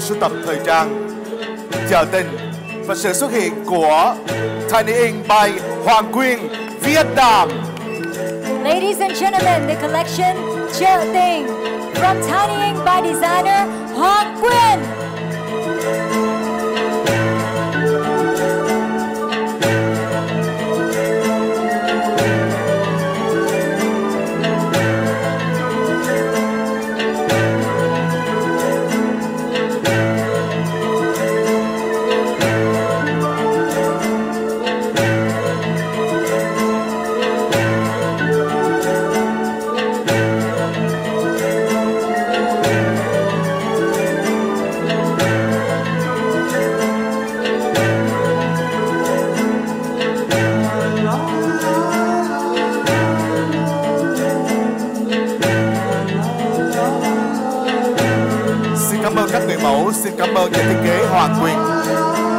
bộ sưu tập thời trang chờ tình và sự xuất hiện của Tiny Ink by Hoàng Quyên Việt Nam. Ladies and gentlemen, the collection Chợ Tình from Tiny Ink by designer Hoàng Quyên. xin cảm ơn nhà thiết kế Hoàng Quyền.